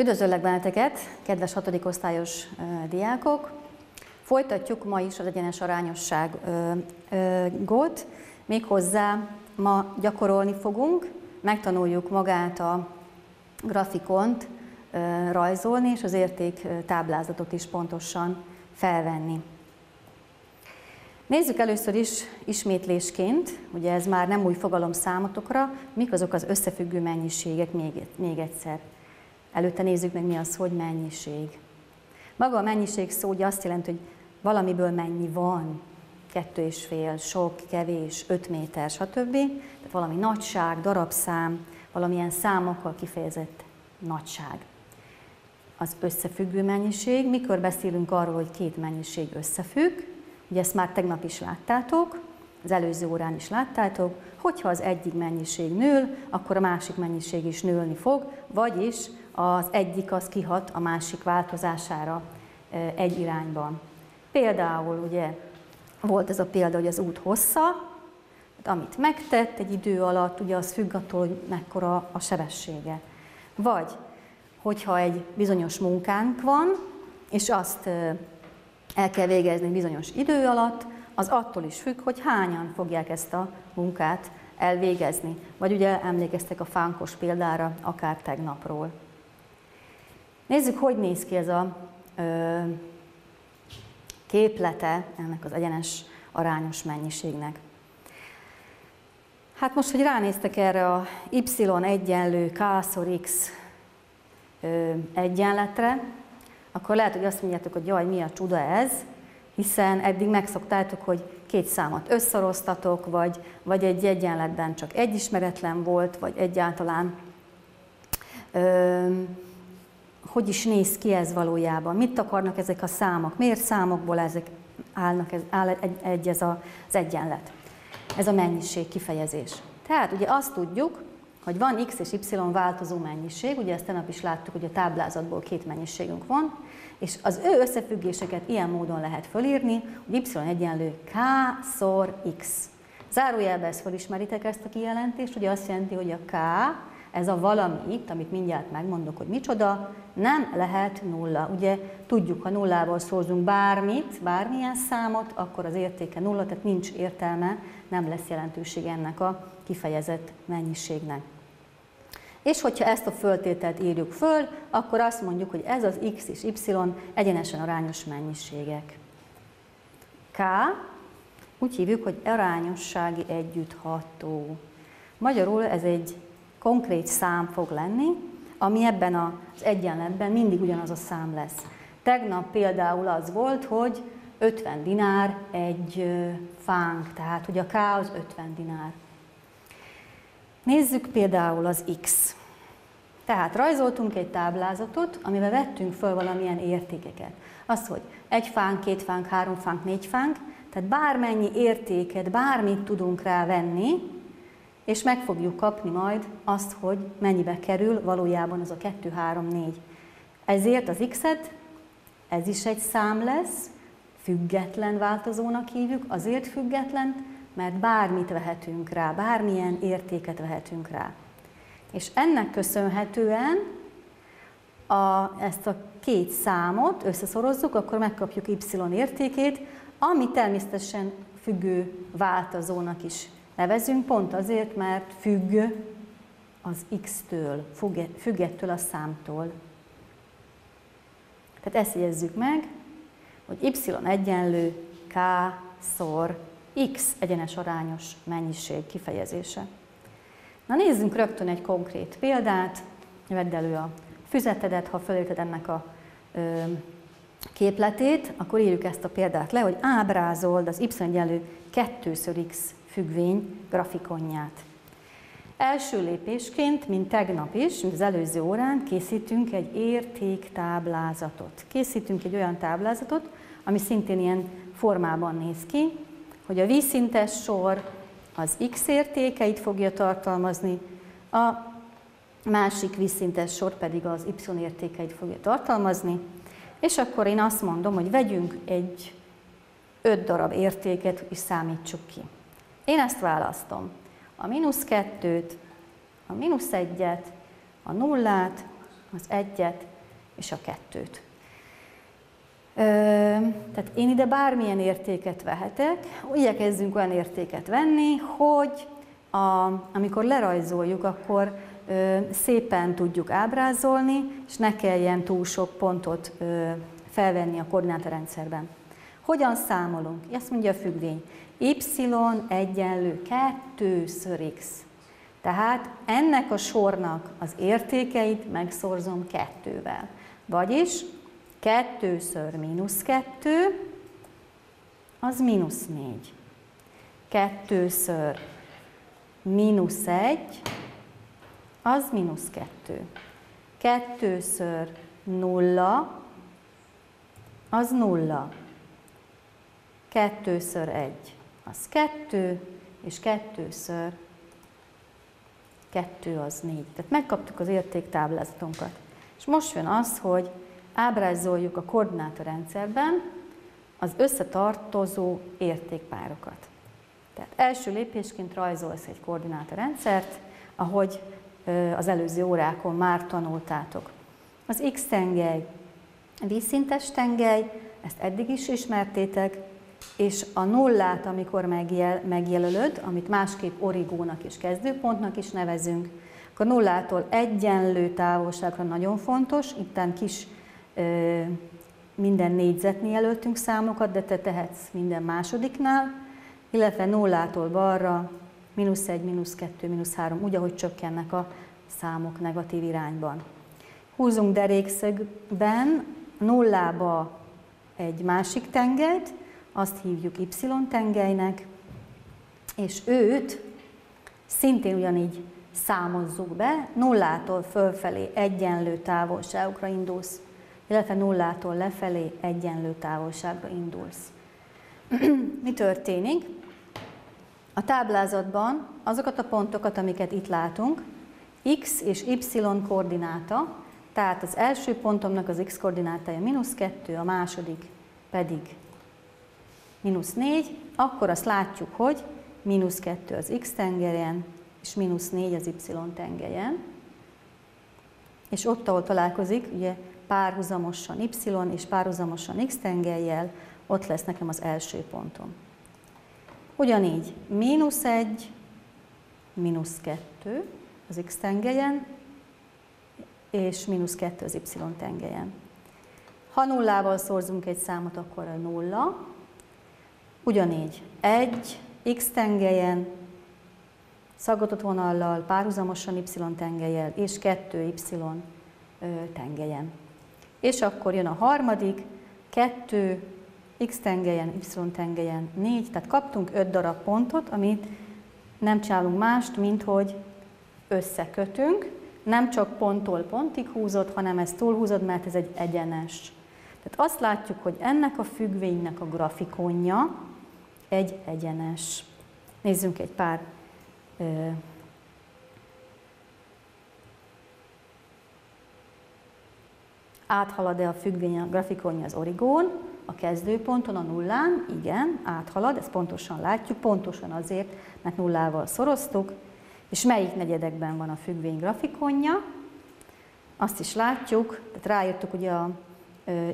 Üdvözöllek benneteket, kedves hatodik osztályos diákok! Folytatjuk ma is az egyenes arányosságot, méghozzá ma gyakorolni fogunk, megtanuljuk magát a grafikont rajzolni, és az érték táblázatot is pontosan felvenni. Nézzük először is ismétlésként, ugye ez már nem új fogalom számotokra, mik azok az összefüggő mennyiségek még, még egyszer. Előtte nézzük meg, mi az, hogy mennyiség. Maga a mennyiség szó ugye azt jelenti, hogy valamiből mennyi van, kettő és fél, sok, kevés, öt méter, stb. Tehát valami nagyság, darabszám, valamilyen számokkal kifejezett nagyság. Az összefüggő mennyiség, mikor beszélünk arról, hogy két mennyiség összefügg, ugye ezt már tegnap is láttátok, az előző órán is láttátok, hogyha az egyik mennyiség nő, akkor a másik mennyiség is nőni fog, vagyis az egyik az kihat a másik változására egy irányban. Például ugye volt ez a példa, hogy az út hossza, amit megtett egy idő alatt, ugye az függ attól, hogy mekkora a sebessége. Vagy, hogyha egy bizonyos munkánk van, és azt el kell végezni bizonyos idő alatt, az attól is függ, hogy hányan fogják ezt a munkát elvégezni. Vagy ugye emlékeztek a fánkos példára, akár tegnapról. Nézzük, hogy néz ki ez a ö, képlete ennek az egyenes arányos mennyiségnek. Hát most, hogy ránéztek erre a y egyenlő k x ö, egyenletre, akkor lehet, hogy azt mondjátok, hogy jaj, mi a csuda ez, hiszen eddig megszoktátok, hogy két számot összoroztatok, vagy, vagy egy egyenletben csak egy ismeretlen volt, vagy egyáltalán ö, hogy is néz ki ez valójában, mit akarnak ezek a számok, miért számokból ezek állnak, ez, áll egy, egy ez az egyenlet. Ez a mennyiség kifejezés. Tehát ugye azt tudjuk, hogy van x és y változó mennyiség, ugye ezt nap is láttuk, hogy a táblázatból két mennyiségünk van, és az ő összefüggéseket ilyen módon lehet fölírni, hogy y egyenlő k szor x. Zárójelben ezt felismeritek ezt a kijelentést, ugye azt jelenti, hogy a k ez a valami itt, amit mindjárt megmondok, hogy micsoda, nem lehet nulla. Ugye tudjuk, ha nullával szorzunk bármit, bármilyen számot, akkor az értéke nulla, tehát nincs értelme, nem lesz jelentőség ennek a kifejezett mennyiségnek. És hogyha ezt a föltételt írjuk föl, akkor azt mondjuk, hogy ez az x és y egyenesen arányos mennyiségek. K, úgy hívjuk, hogy arányossági együttható. Magyarul ez egy konkrét szám fog lenni, ami ebben az egyenletben mindig ugyanaz a szám lesz. Tegnap például az volt, hogy 50 dinár egy fánk, tehát hogy a K az 50 dinár. Nézzük például az X. Tehát rajzoltunk egy táblázatot, amiben vettünk föl valamilyen értékeket. Az, hogy egy fánk, két fánk, három fánk, négy fánk, tehát bármennyi értéket, bármit tudunk rá venni, és meg fogjuk kapni majd azt, hogy mennyibe kerül valójában az a 2, 3, 4. Ezért az x-et, ez is egy szám lesz, független változónak hívjuk, azért független, mert bármit vehetünk rá, bármilyen értéket vehetünk rá. És ennek köszönhetően a, ezt a két számot összeszorozzuk, akkor megkapjuk y értékét, ami természetesen függő változónak is nevezünk, pont azért, mert függ az x-től, függ a számtól. Tehát ezt jegyezzük meg, hogy y egyenlő k szor x egyenes arányos mennyiség kifejezése. Na nézzünk rögtön egy konkrét példát, vedd elő a füzetedet, ha fölérted ennek a ö, képletét, akkor írjuk ezt a példát le, hogy ábrázold az y egyenlő 2 x függvény grafikonját. Első lépésként, mint tegnap is, az előző órán, készítünk egy értéktáblázatot. Készítünk egy olyan táblázatot, ami szintén ilyen formában néz ki, hogy a vízszintes sor az x értékeit fogja tartalmazni, a másik vízszintes sor pedig az y értékeit fogja tartalmazni, és akkor én azt mondom, hogy vegyünk egy 5 darab értéket, és számítsuk ki. Én ezt választom. A mínusz kettőt, a mínusz egyet, a nullát, az egyet és a kettőt. Tehát én ide bármilyen értéket vehetek, igyekezzünk olyan értéket venni, hogy a, amikor lerajzoljuk, akkor ö, szépen tudjuk ábrázolni, és ne kelljen túl sok pontot ö, felvenni a koordinátorrendszerben. Hogyan számolunk? Ezt mondja a függvény. Y egyenlő 2 ször x. Tehát ennek a sornak az értékeit megszorzom kettővel. Vagyis 2-ször mínusz 2, az mínusz 4. 2-ször mínusz 1, az mínusz 2. 2-ször 0, az 0. 2-ször 1, az 2, és 2-ször 2 az 4. Tehát megkaptuk az értéktáblázatunkat. És most jön az, hogy ábrázoljuk a koordinátorrendszerben az összetartozó értékpárokat. Tehát első lépésként rajzolsz egy koordinátorrendszert, ahogy az előző órákon már tanultátok. Az X-tengely vízszintes tengely, ezt eddig is ismertétek, és a nullát, amikor megjel, megjelölöd, amit másképp origónak és kezdőpontnak is nevezünk, akkor nullától egyenlő távolságra nagyon fontos, itten kis ö, minden négyzetnél jelöltünk számokat, de te tehetsz minden másodiknál, illetve nullától balra mínusz egy, mínusz kettő, mínusz három, úgy, ahogy csökkennek a számok negatív irányban. Húzunk derékszögben nullába egy másik tengelyt, azt hívjuk Y-tengelynek, és őt szintén ugyanígy számozzuk be, nullától fölfelé egyenlő távolságokra indulsz, illetve nullától lefelé egyenlő távolságra indulsz. Mi történik? A táblázatban azokat a pontokat, amiket itt látunk, x és y koordináta, tehát az első pontomnak az x koordinátája mínusz 2, a második pedig mínusz 4, akkor azt látjuk, hogy mínusz 2 az x tengelyen, és mínusz 4 az y tengelyen. És ott, ahol találkozik, ugye párhuzamosan y és párhuzamosan x tengelyel, ott lesz nekem az első pontom. Ugyanígy mínusz 1, mínusz 2 az x tengelyen, és mínusz 2 az y tengelyen. Ha nullával szorzunk egy számot, akkor a nulla, Ugyanígy egy x tengelyen, szaggatott vonallal, párhuzamosan y tengelyel, és 2 y tengelyen. És akkor jön a harmadik, 2 x tengelyen, y tengelyen, 4, tehát kaptunk 5 darab pontot, amit nem csinálunk mást, mint hogy összekötünk, nem csak ponttól pontig húzott, hanem ezt túlhúzod, mert ez egy egyenes. Tehát azt látjuk, hogy ennek a függvénynek a grafikonja, egy egyenes. Nézzünk egy pár ö, áthalad-e a függvény a grafikonja az origón, a kezdőponton, a nullán, igen, áthalad, ezt pontosan látjuk, pontosan azért, mert nullával szoroztuk, és melyik negyedekben van a függvény grafikonja, azt is látjuk, tehát ráírtuk ugye a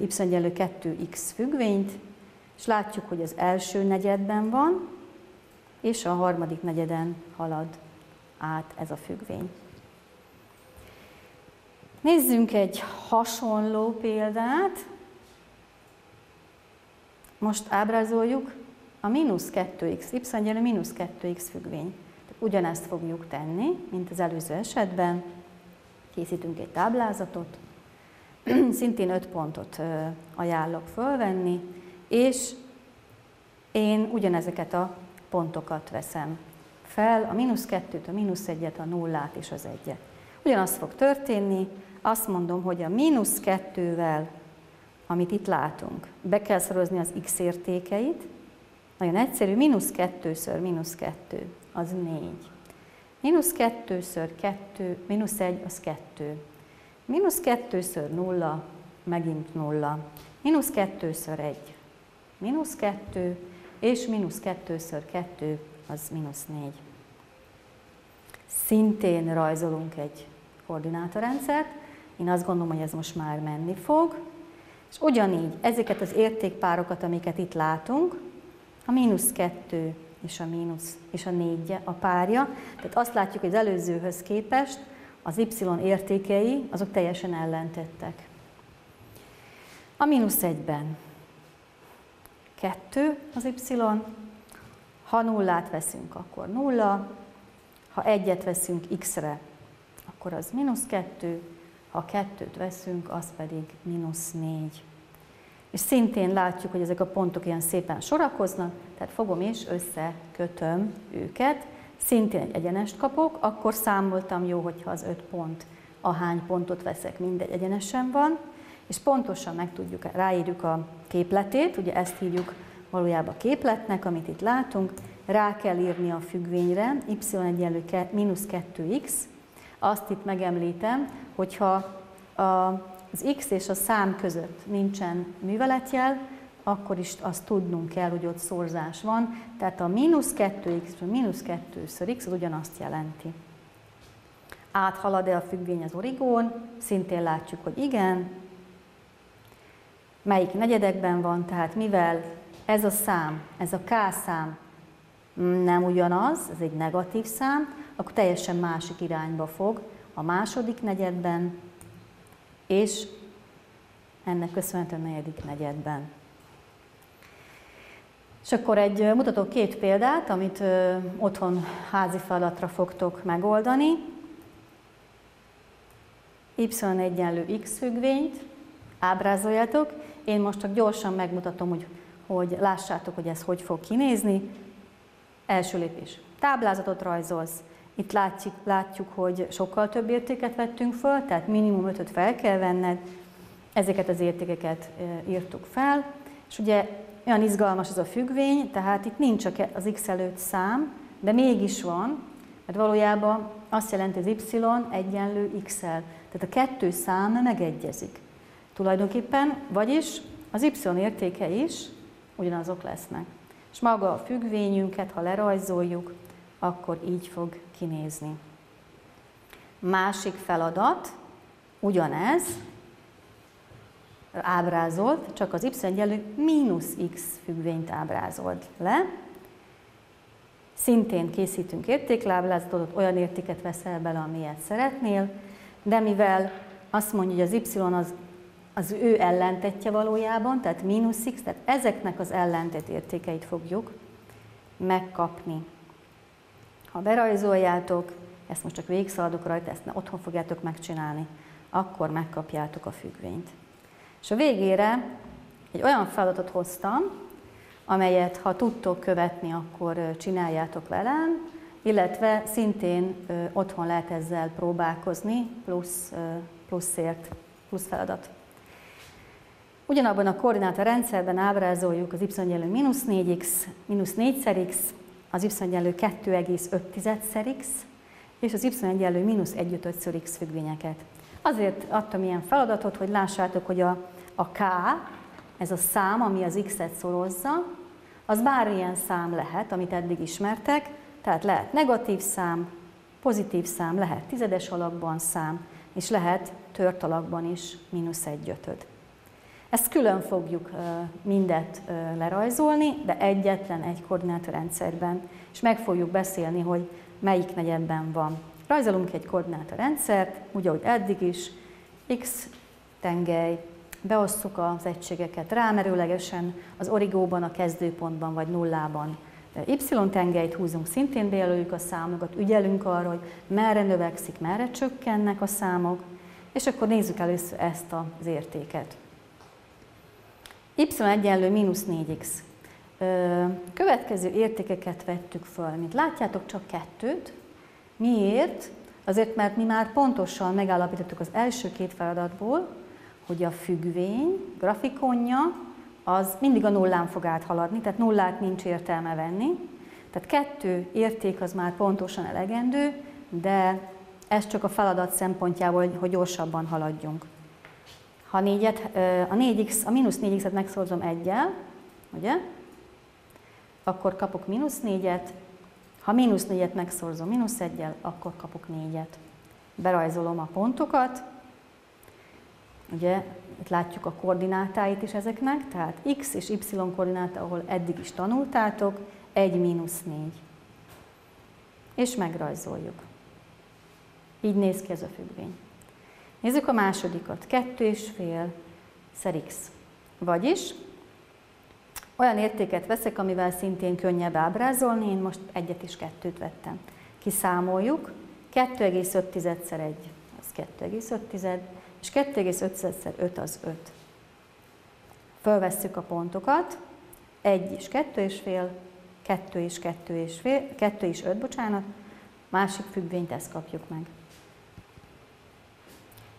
y 2x függvényt, és látjuk, hogy az első negyedben van, és a harmadik negyeden halad át ez a függvény. Nézzünk egy hasonló példát. Most ábrázoljuk a mínusz 2x, y egyenlő mínusz 2x függvény. Ugyanezt fogjuk tenni, mint az előző esetben. Készítünk egy táblázatot. Szintén 5 pontot ajánlok fölvenni és én ugyanezeket a pontokat veszem fel, a mínusz kettőt, a mínusz egyet, a nullát és az egyet. Ugyanaz fog történni, azt mondom, hogy a mínusz kettővel, amit itt látunk, be kell szorozni az x értékeit, nagyon egyszerű, mínusz kettőször mínusz kettő, az négy. Mínusz kettőször kettő, mínusz egy, az kettő. Mínusz kettőször nulla, megint nulla. Mínusz kettőször egy, mínusz 2, és mínusz 2-ször 2 az mínusz 4. Szintén rajzolunk egy koordinátorrendszert, Én azt gondolom, hogy ez most már menni fog. És ugyanígy ezeket az értékpárokat, amiket itt látunk, a mínusz kettő és a mínusz és a négy a párja. Tehát azt látjuk, hogy az előzőhöz képest az y értékei azok teljesen ellentettek. A mínusz egyben kettő az y, ha nullát veszünk, akkor nulla, ha egyet veszünk x-re, akkor az mínusz kettő, ha kettőt veszünk, az pedig mínusz négy. És szintén látjuk, hogy ezek a pontok ilyen szépen sorakoznak, tehát fogom és összekötöm őket, szintén egy egyenest kapok, akkor számoltam jó, hogyha az öt pont, ahány pontot veszek, mindegy egyenesen van, és pontosan meg tudjuk, ráírjuk a képletét, ugye ezt hívjuk valójában képletnek, amit itt látunk, rá kell írni a függvényre, y egyenlő mínusz 2x, azt itt megemlítem, hogyha az x és a szám között nincsen műveletjel, akkor is azt tudnunk kell, hogy ott szorzás van. Tehát a mínusz 2x, a mínusz 2 x az ugyanazt jelenti. Áthalad-e a függvény az origón? Szintén látjuk, hogy igen. Melyik negyedekben van, tehát mivel ez a szám, ez a k szám nem ugyanaz, ez egy negatív szám, akkor teljesen másik irányba fog a második negyedben, és ennek köszönhetően a negyedik negyedben. És akkor egy, mutatok két példát, amit ö, otthon házi feladatra fogtok megoldani. Y egyenlő x függvényt ábrázoljátok. Én most csak gyorsan megmutatom, hogy, hogy lássátok, hogy ez hogy fog kinézni. Első lépés. Táblázatot rajzolsz. Itt látjuk, látjuk, hogy sokkal több értéket vettünk föl, tehát minimum 5-öt fel kell venned. Ezeket az értékeket írtuk fel. És ugye olyan izgalmas ez a függvény, tehát itt nincs csak az x előtt szám, de mégis van, mert valójában azt jelenti, az y egyenlő x-el. Tehát a kettő szám megegyezik. Tulajdonképpen, vagyis az y értéke is ugyanazok lesznek. És maga a függvényünket, ha lerajzoljuk, akkor így fog kinézni. Másik feladat, ugyanez, ábrázolt, csak az y egyenlő mínusz x függvényt ábrázolt le. Szintén készítünk értékláblázatot, olyan értéket veszel bele, amilyet szeretnél, de mivel azt mondja, hogy az y az, az ő ellentetje valójában, tehát mínusz x, tehát ezeknek az ellentett értékeit fogjuk megkapni. Ha berajzoljátok, ezt most csak végigszaladok rajta, ezt otthon fogjátok megcsinálni, akkor megkapjátok a függvényt. És a végére egy olyan feladatot hoztam, amelyet ha tudtok követni, akkor csináljátok velem, illetve szintén otthon lehet ezzel próbálkozni, plusz, pluszért, plusz feladat. Ugyanabban a koordináta rendszerben ábrázoljuk az y egyenlő mínusz 4x, mínusz 4x, az y egyenlő 2,5-szer x, és az y egyenlő mínusz 1 x függvényeket. Azért adtam ilyen feladatot, hogy lássátok, hogy a, a k, ez a szám, ami az x-et szorozza, az bármilyen szám lehet, amit eddig ismertek, tehát lehet negatív szám, pozitív szám, lehet tizedes alakban szám, és lehet tört alakban is mínusz egy ötöd. Ezt külön fogjuk mindet lerajzolni, de egyetlen egy koordinátorrendszerben, és meg fogjuk beszélni, hogy melyik negyedben van. Rajzolunk egy koordinátorrendszert, úgy, ahogy eddig is, x tengely, beosztjuk az egységeket rámerőlegesen, az origóban, a kezdőpontban vagy nullában y tengelyt húzunk, szintén bejelöljük a számokat, ügyelünk arra, hogy merre növekszik, merre csökkennek a számok, és akkor nézzük először ezt az értéket y egyenlő mínusz 4x. Következő értékeket vettük föl, mint látjátok, csak kettőt. Miért? Azért, mert mi már pontosan megállapítottuk az első két feladatból, hogy a függvény grafikonja az mindig a nullán fog áthaladni, tehát nullát nincs értelme venni. Tehát kettő érték az már pontosan elegendő, de ez csak a feladat szempontjából, hogy gyorsabban haladjunk. Ha négyet, a 4x, a mínusz 4x-et megszorzom egyel, ugye? Akkor kapok mínusz 4-et, ha mínusz 4-et megszorzom mínusz egyel, akkor kapok 4-et. Berajzolom a pontokat, ugye itt látjuk a koordinátáit is ezeknek, tehát x és y koordináta, ahol eddig is tanultátok, 1 mínusz 4. És megrajzoljuk. Így néz ki ez a függvény. Nézzük a másodikat. 2 és fél szer x. Vagyis olyan értéket veszek, amivel szintén könnyebb ábrázolni, én most egyet is kettőt vettem. Kiszámoljuk, 2,5-szer 1, az 2,5, és 2,5-szer 5 az 5. Fölvesszük a pontokat, 1 és 2 és fél, 2 és 2 és fél, 2 és 5, bocsánat, másik függvényt ezt kapjuk meg.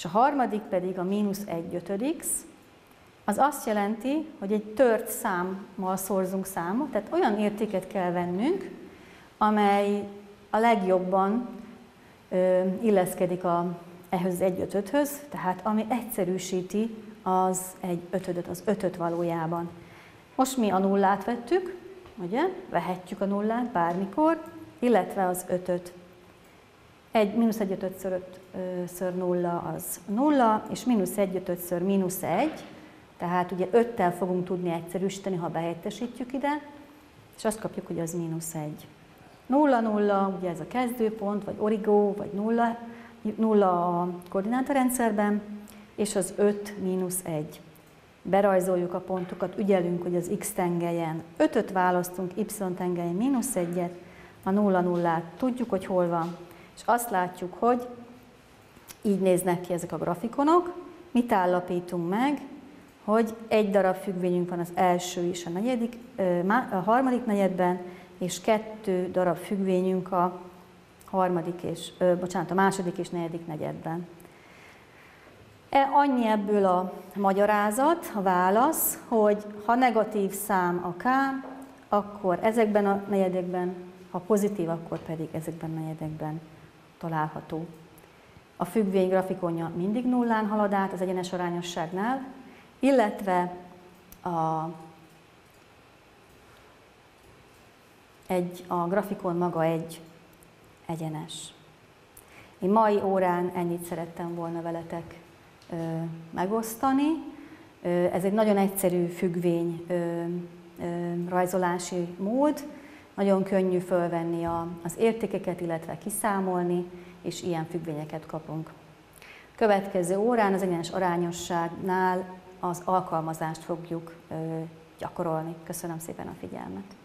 És a harmadik pedig a mínusz 1 ötödix, az azt jelenti, hogy egy tört számmal szorzunk számot, tehát olyan értéket kell vennünk, amely a legjobban ö, illeszkedik a, ehhez az 1 ötödhöz, tehát ami egyszerűsíti az egy ötödöt, az ötöt valójában. Most mi a nullát vettük, ugye? Vehetjük a nullát bármikor, illetve az ötöt. Egy, mínusz 1 ötödször 5 ször nulla az nulla, és mínusz 1 ötödször mínusz 1, tehát ugye 5-tel fogunk tudni egyszerűsíteni, ha behelyettesítjük ide, és azt kapjuk, hogy az mínusz 1. 0, 0, ugye ez a kezdőpont, vagy origo, vagy 0, 0 a koordinátorrendszerben, és az 5 mínusz 1. Berajzoljuk a pontokat, ügyelünk, hogy az x tengelyen 5-öt választunk, y tengelyen mínusz 1-et, a 0, 0 tudjuk, hogy hol van, és azt látjuk, hogy így néznek ki ezek a grafikonok, mit állapítunk meg, hogy egy darab függvényünk van az első és a, negyedik, a harmadik negyedben, és kettő darab függvényünk a harmadik és, bocsánat, a második és negyedik negyedben. E, annyi ebből a magyarázat, a válasz, hogy ha negatív szám a k, akkor ezekben a negyedekben, ha pozitív, akkor pedig ezekben a negyedekben található. A függvény grafikonja mindig nullán halad át az egyenes arányosságnál, illetve a, egy, a grafikon maga egy egyenes. Én mai órán ennyit szerettem volna veletek ö, megosztani. Ö, ez egy nagyon egyszerű függvény ö, ö, rajzolási mód, nagyon könnyű fölvenni a, az értékeket, illetve kiszámolni, és ilyen függvényeket kapunk. Következő órán az egyenes arányosságnál az alkalmazást fogjuk gyakorolni. Köszönöm szépen a figyelmet!